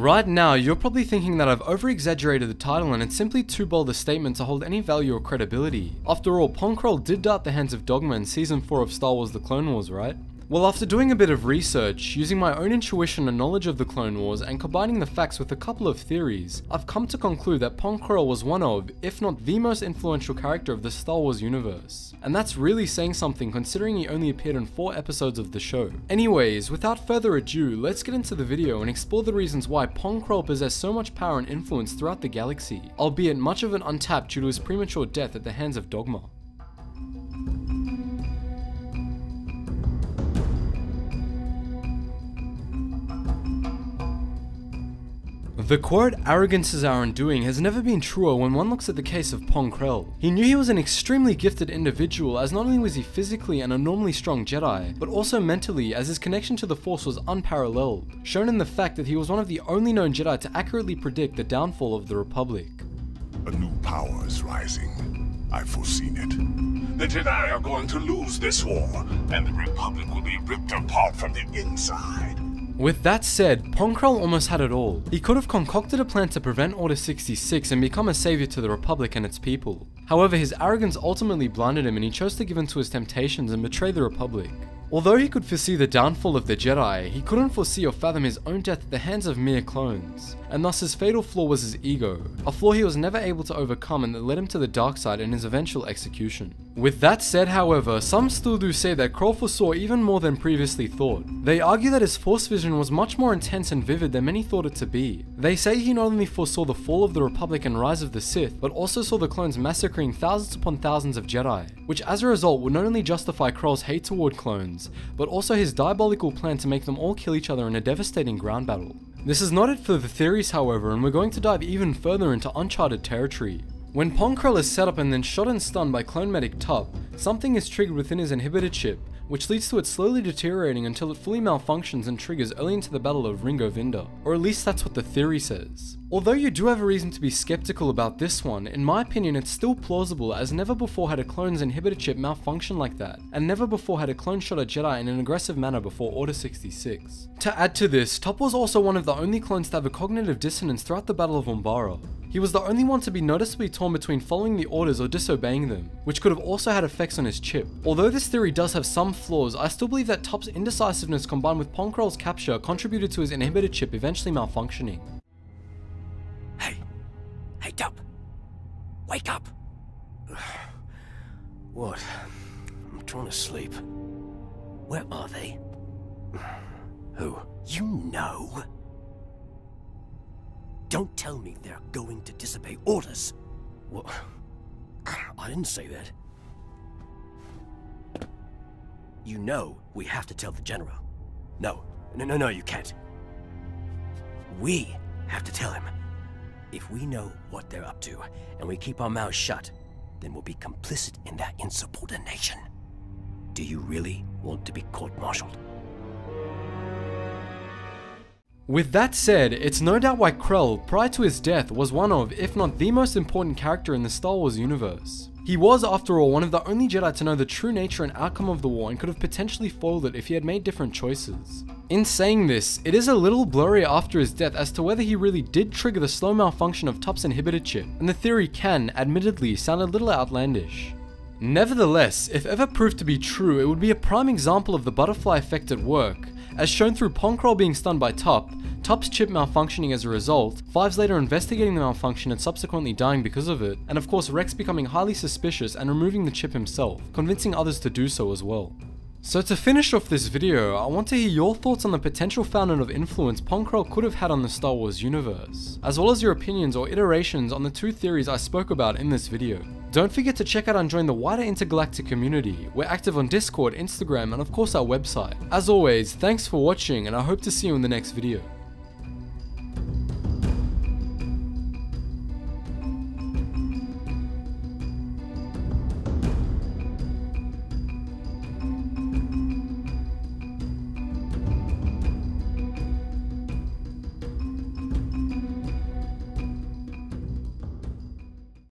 Right now, you're probably thinking that I've over-exaggerated the title and it's simply too bold a statement to hold any value or credibility. After all, Pong Krell did at the hands of Dogma in Season 4 of Star Wars The Clone Wars, right? Well, after doing a bit of research, using my own intuition and knowledge of the Clone Wars, and combining the facts with a couple of theories, I've come to conclude that Pong Krell was one of, if not the most influential character of the Star Wars universe. And that's really saying something considering he only appeared in 4 episodes of the show. Anyways, without further ado, let's get into the video and explore the reasons why Pong Krell possessed so much power and influence throughout the galaxy, albeit much of it untapped due to his premature death at the hands of Dogma. The quote, arrogance is our undoing, has never been truer when one looks at the case of Pong Krell. He knew he was an extremely gifted individual as not only was he physically an abnormally strong Jedi, but also mentally as his connection to the Force was unparalleled, shown in the fact that he was one of the only known Jedi to accurately predict the downfall of the Republic. A new power is rising. I've foreseen it. The Jedi are going to lose this war, and the Republic will be ripped apart from the inside. With that said, Pong Krell almost had it all. He could have concocted a plan to prevent Order 66 and become a savior to the Republic and its people. However, his arrogance ultimately blinded him and he chose to give in to his temptations and betray the Republic. Although he could foresee the downfall of the Jedi, he couldn't foresee or fathom his own death at the hands of mere clones, and thus his fatal flaw was his ego, a flaw he was never able to overcome and that led him to the dark side and his eventual execution. With that said, however, some still do say that Krell foresaw even more than previously thought. They argue that his Force vision was much more intense and vivid than many thought it to be. They say he not only foresaw the fall of the Republic and rise of the Sith, but also saw the clones massacring thousands upon thousands of Jedi, which as a result would not only justify Krell's hate toward clones, but also his diabolical plan to make them all kill each other in a devastating ground battle. This is not it for the theories however, and we're going to dive even further into uncharted territory. When Pong Krell is set up and then shot and stunned by clone medic Tup, something is triggered within his inhibitor chip, which leads to it slowly deteriorating until it fully malfunctions and triggers early into the Battle of Ringo Vinda, or at least that's what the theory says. Although you do have a reason to be skeptical about this one, in my opinion it's still plausible as never before had a clone's inhibitor chip malfunction like that, and never before had a clone shot a Jedi in an aggressive manner before Order 66. To add to this, Tup was also one of the only clones to have a cognitive dissonance throughout the Battle of Umbara. He was the only one to be noticeably torn between following the orders or disobeying them, which could have also had effects on his chip. Although this theory does have some flaws, I still believe that Tup's indecisiveness combined with Pong Krell's capture contributed to his inhibitor chip eventually malfunctioning. Hey, hey Tup, wake up. What? I'm trying to sleep. Where are they? Who? You know. Don't tell me they're going to disobey orders. What? I didn't say that. You know we have to tell the General. No, no, no, no, you can't. We have to tell him. If we know what they're up to, and we keep our mouths shut, then we'll be complicit in that insubordination. Do you really want to be court-martialed? With that said, it's no doubt why Krell, prior to his death, was one of, if not the most important character in the Star Wars universe. He was, after all, one of the only Jedi to know the true nature and outcome of the war and could have potentially foiled it if he had made different choices. In saying this, it is a little blurry after his death as to whether he really did trigger the slow malfunction of Tup's inhibitor chip, and the theory can, admittedly, sound a little outlandish. Nevertheless, if ever proved to be true, it would be a prime example of the butterfly effect at work, as shown through Pong Krell being stunned by Tup, Tup's chip malfunctioning as a result, Fives later investigating the malfunction and subsequently dying because of it, and of course Rex becoming highly suspicious and removing the chip himself, convincing others to do so as well. So to finish off this video, I want to hear your thoughts on the potential fountain of influence Pong Krell could have had on the Star Wars universe, as well as your opinions or iterations on the two theories I spoke about in this video. Don't forget to check out and join the wider intergalactic community. We're active on Discord, Instagram, and of course our website. As always, thanks for watching and I hope to see you in the next video.